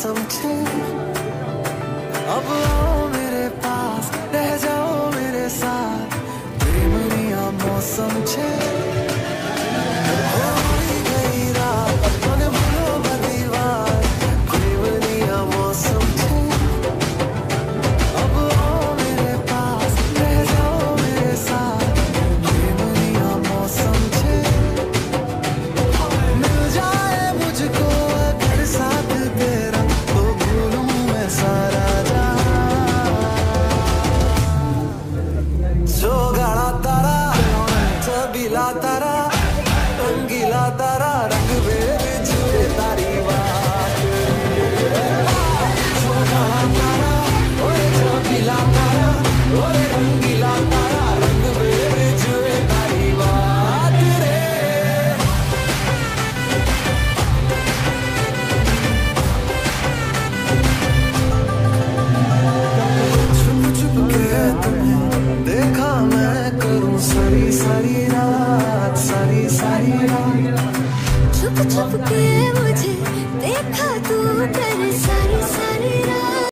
something love. ಅಂಗಿಲಾತರ ಅಂಗಿಲಾತರ छुप झपके मुझे देखा तू तरसा